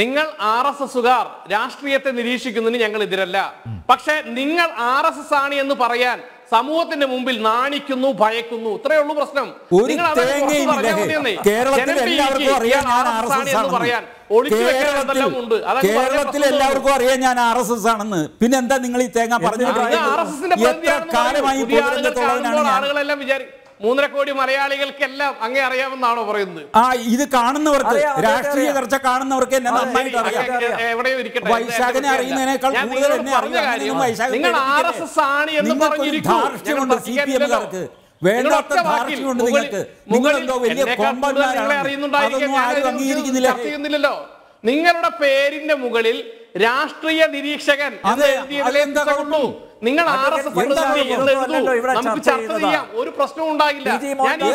നിങ്ങൾ R S എസുകാർ രാഷ്ട്രീയത്തെ നിരീക്ഷിക്കുന്നതിന് ഞങ്ങൾ എതിരല്ല. പക്ഷെ നിങ്ങൾ ആർ എസ് എസ് ആണ് എന്ന് പറയാൻ സമൂഹത്തിന്റെ മുമ്പിൽ നാണിക്കുന്നു ഭയക്കുന്നു. ഇത്രയേ ഉള്ളൂ പ്രശ്നം. നിങ്ങൾ പറയാൻ. കേരളത്തിൽ എല്ലാവർക്കും അറിയാം ഞാൻ ആർ എസ് എസ് ആണെന്ന്. പിന്നെ എന്താ നിങ്ങൾ ഈ തേങ്ങ പറഞ്ഞു എത്ര കാലമായി ആളുകളെല്ലാം വിചാരി മൂന്നര കോടി മലയാളികൾക്കെല്ലാം അങ്ങേ അറിയാമെന്നാണോ പറയുന്നത്? ആ ഇത് കാണുന്നവർക്ക് രാഷ്ട്രീയ. ചർച്ച കാണുന്നവർക്ക് എന്നെ നന്നായിട്ട് അറിയാം. വൈശാഖനെ അറിയുന്നതിനേക്കാൾ കൂടുതൽ എന്നെ അറിയാം. ആണ് എന്ന് സി പി എമ്മുകാർക്ക് വേണ്ടാത്ത ധാർഷ്ട്യമുണ്ട് നിങ്ങൾക്ക്. നിങ്ങളെന്തോ വലിയ കൊമ്പന്മാരാണ് അതൊന്നും ആരും അംഗീകരിക്കുന്നില്ല. നിങ്ങളുടെ പേരിന്റെ മുകളിൽ രാഷ്ട്രീയ നിരീക്ഷകൻ നിങ്ങൾ ആർ എസ് എസ് നമുക്ക് ചർച്ച ചെയ്യാം. ഒരു പ്രശ്നവും ഉണ്ടാകില്ല ഞാൻ ഈ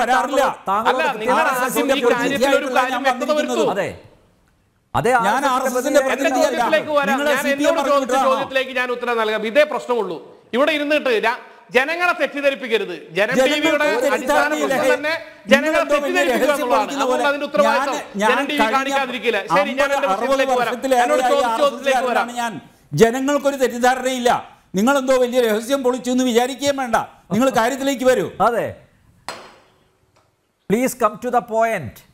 വരാറില്ല. അല്ല, നിങ്ങൾ RSS ആദ്യം ഈ കാര്യത്തിൽ ഒരു കാര്യം വ്യക്തത വരുത്തൂ. അതെ. ഞാൻ. ചോദ്യത്തിലേക്ക് വരാം. ഞാൻ CPM എന്നോട് ചോദിച്ച ചോദ്യത്തിലേക്ക് ഞാൻ ഉത്തരം നൽകാം. ഇതേ പ്രശ്നമുള്ളൂ. ഇവിടെ ഇരുന്നിട്ട് ജനങ്ങളെ തെറ്റിദ്ധരിപ്പിക്കരുത്. ജനം ജനങ്ങൾക്ക് അടിസ്ഥാന പ്രശ്നം തന്നെ ജനങ്ങളെ നിങ്ങളെന്തോ വലിയ തെറ്റിദ്ധരിപ്പിക്കുക രഹസ്യം എന്നുള്ളതാണ്. അതുകൊണ്ട് അതിന്റെ ഉത്തരവാദിത്വം ഞാൻ- ഞാൻ ജനം ടി വി കാണിക്കാതിരിക്കില്ല. ശരി ഞാൻ എന്റെ അറുപത് വരാം എന്നോട് ചോദ്യത്തിലേക്ക് വരാം. ഞാൻ ജനങ്ങൾക്കൊരു തെറ്റിദ്ധാരണയില്ല. നിങ്ങളെന്തോ വലിയ രഹസ്യം പൊളിച്ചു എന്ന് വിചാരിക്കുകയും വേണ്ട. നിങ്ങൾ കാര്യത്തിലേക്ക് വരൂ. അതെ. Please come to the point